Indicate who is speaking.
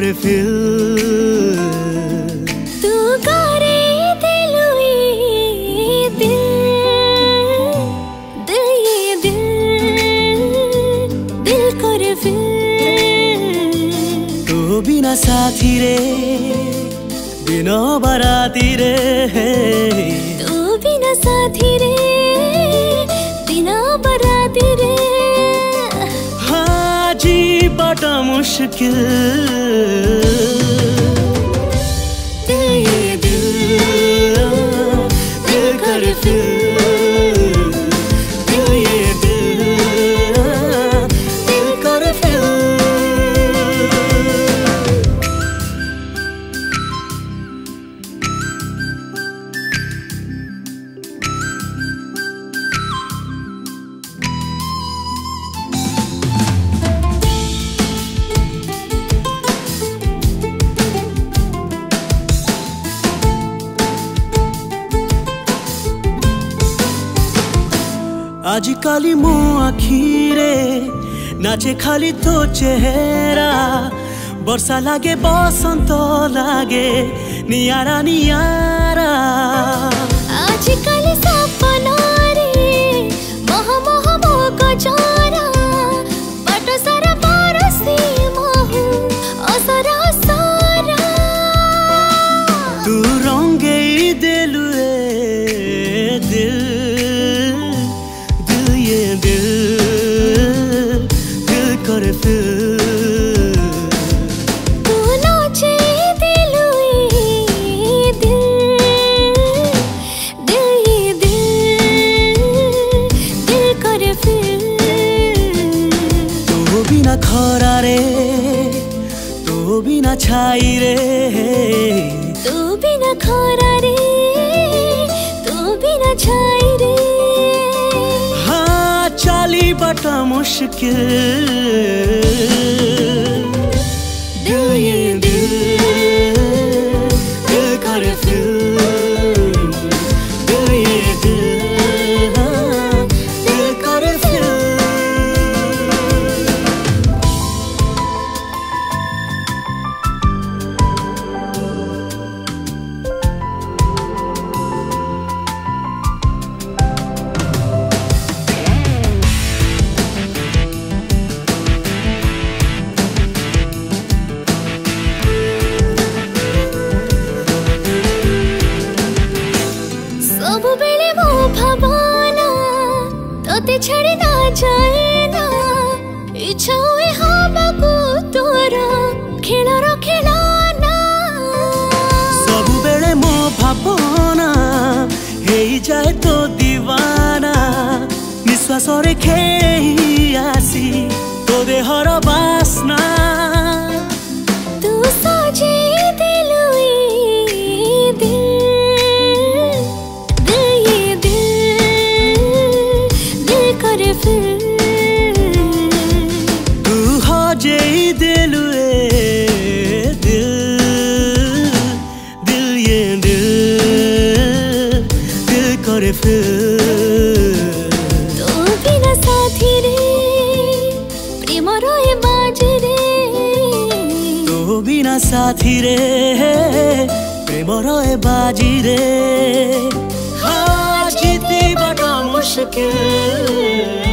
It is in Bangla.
Speaker 1: बर्फिल
Speaker 2: तू करे दिल ये दिल दिल ये दिल दिल करे फिर
Speaker 1: तू बिना साथी रे बिना बराती रे şükür आजकल मो आखिरे नाचे खाली तो चेहरा वर्षा लागे बसंत लागे नियारा नियारा ବିନା ଖରାରେ ତୁ ବିନା ଛାଇରେ
Speaker 2: ତୁ ବିନା ଖରାରେ ତୁ ବିନା ଛାଇରେ
Speaker 1: ହଁ ଚାଲିବାଟା ମୁସ୍କିଲ
Speaker 2: छड़ ना जाए ना इच्छा हुए हवाको तोर खेलर খেলনা
Speaker 1: সবুবেলে মো ভাবনা হেই যায় তো দিওয়ানা নিশ্বাসরে খেই আসি তো দেহর বা ସାଥିରେ ପ୍ରେମର ଏ ବାଜିରେ ଜିତିବାଟା ମୁସ୍କିଲ